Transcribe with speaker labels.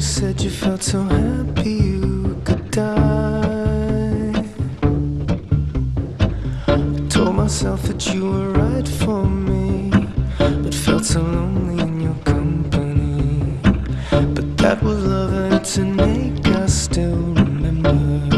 Speaker 1: felt so happy you could die. I told myself that you were right for me, but felt so lonely in your company. But that was love, and an ache I still remember.